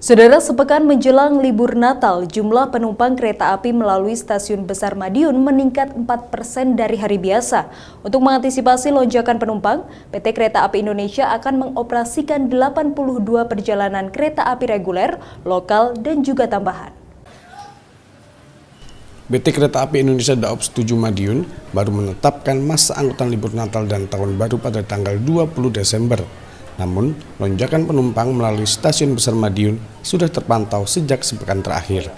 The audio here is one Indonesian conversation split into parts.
Saudara sepekan menjelang libur Natal, jumlah penumpang kereta api melalui stasiun Besar Madiun meningkat 4% dari hari biasa. Untuk mengantisipasi lonjakan penumpang, PT Kereta Api Indonesia akan mengoperasikan 82 perjalanan kereta api reguler, lokal, dan juga tambahan. PT Kereta Api Indonesia Daob 7 Madiun baru menetapkan masa angkutan libur Natal dan Tahun Baru pada tanggal 20 Desember. Namun, lonjakan penumpang melalui stasiun besar Madiun sudah terpantau sejak sepekan terakhir.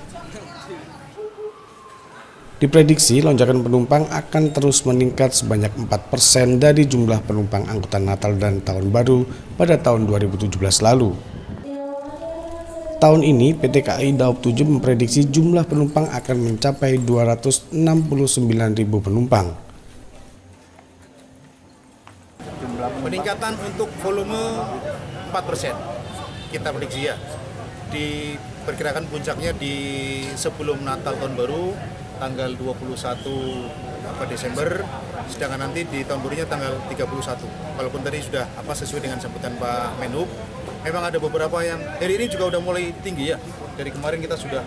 Diprediksi lonjakan penumpang akan terus meningkat sebanyak 4% dari jumlah penumpang angkutan Natal dan Tahun Baru pada tahun 2017 lalu. Tahun ini PT KAI Daob 7 memprediksi jumlah penumpang akan mencapai 269.000 penumpang. Peningkatan untuk volume 4% kita prediksi ya. Diperkirakan puncaknya di sebelum Natal tahun baru tanggal 21 apa Desember. Sedangkan nanti di tahun barunya tanggal 31 walaupun tadi sudah apa sesuai dengan sambutan Pak Menhub memang ada beberapa yang hari ini juga udah mulai tinggi ya. Dari kemarin kita sudah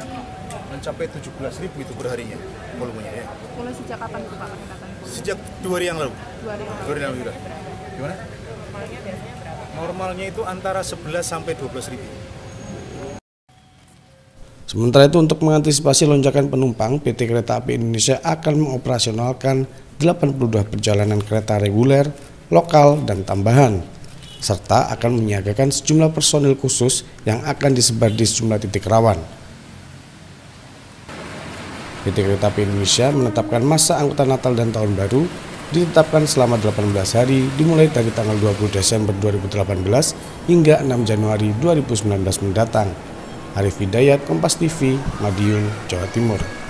mencapai 17 ribu itu perharinya volumenya ya. Mulai sejak kapan itu Pak peningkatan? sejak dua hari yang lalu. Dua hari yang lalu. dua hari yang lalu gimana? Normalnya biasanya berapa? Normalnya itu antara 11 sampai 12 ribu. Sementara itu untuk mengantisipasi lonjakan penumpang, PT Kereta Api Indonesia akan mengoperasionalkan 82 perjalanan kereta reguler, lokal, dan tambahan, serta akan menyiagakan sejumlah personil khusus yang akan disebar di sejumlah titik rawan. PT Kereta Api Indonesia menetapkan masa angkutan Natal dan Tahun Baru ditetapkan selama 18 hari dimulai dari tanggal 20 Desember 2018 hingga 6 Januari 2019 mendatang. Arif Hidayat, Kompas TV, Madiun, Jawa Timur.